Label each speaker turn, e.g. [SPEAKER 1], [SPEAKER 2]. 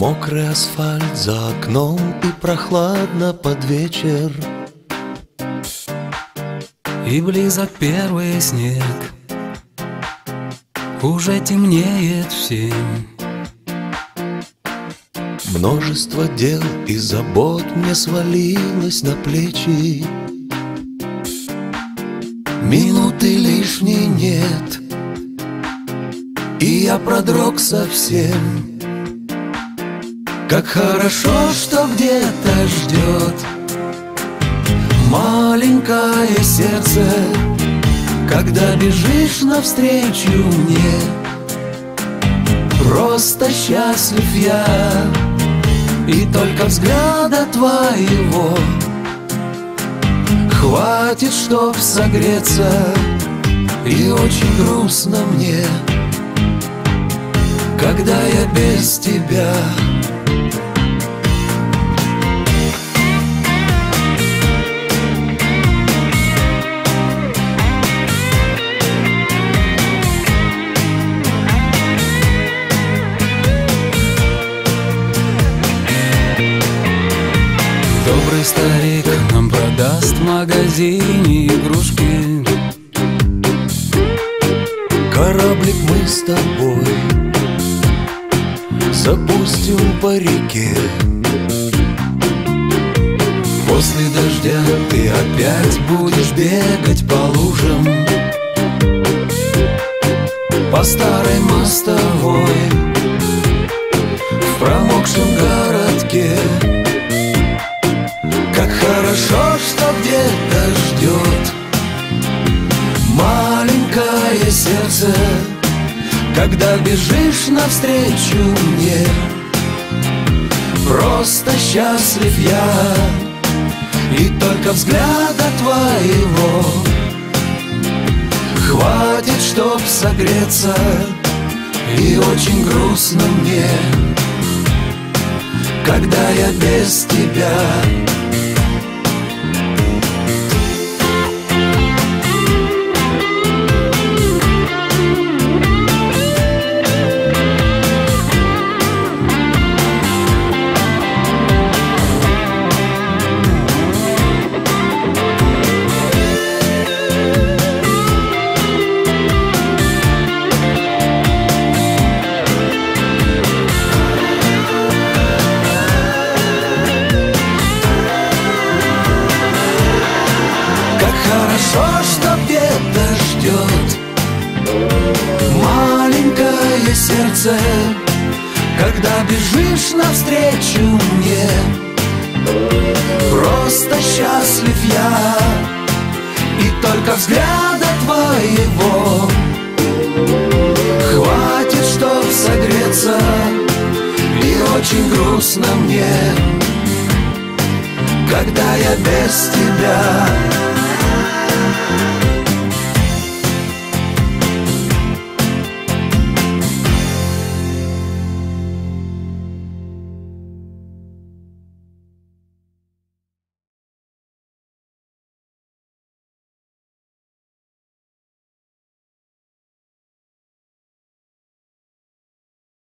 [SPEAKER 1] Мокрый асфальт за окном и прохладно под вечер.
[SPEAKER 2] И близок первый снег. Уже темнеет всем.
[SPEAKER 1] Множество дел и забот мне свалилось на плечи. Минуты лишней нет. И я продрог совсем Как хорошо, что где-то ждет Маленькое сердце Когда бежишь навстречу мне. Просто счастлив я И только взгляда твоего Хватит, чтоб согреться И очень грустно мне Когда я без тебя
[SPEAKER 2] Добрый старик нам продаст в магазине игрушки.
[SPEAKER 1] Кораблик мы с тобой Запустим по реке. После дождя ты опять будешь бегать по лужам. По старой мостовой В промокшем городке Когда бежишь навстречу мне. Просто счастлив я И только взгляда твоего. Хватит, чтоб согреться И очень грустно мне Когда я без тебя сердце Когда бежишь навстречу мне. Просто счастлив я И только взгляда твоего. Хватит, чтоб согреться И очень грустно мне Когда я без тебя